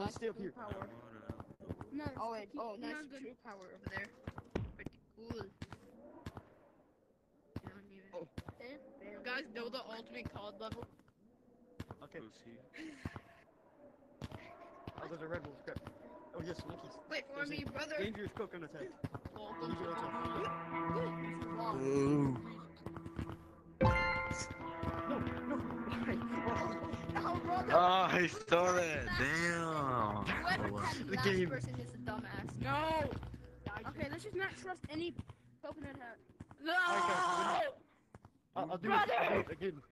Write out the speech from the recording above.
Please stay up here. Power. No, Oh wait, oh nice good. true power over there. Pretty cool. You Oh. You guys know the ultimate COD level? Okay. Pussy. Oh, there's a red wolf. Crap. Oh yes, monkeys. Wait for There's me, brother. Dangerous coconut attack. Welcome had The last game. person is a dumbass. No. Okay, let's just not trust any coconut hat. No! Alright, guys, I'll, I'll do it. I'll do it again.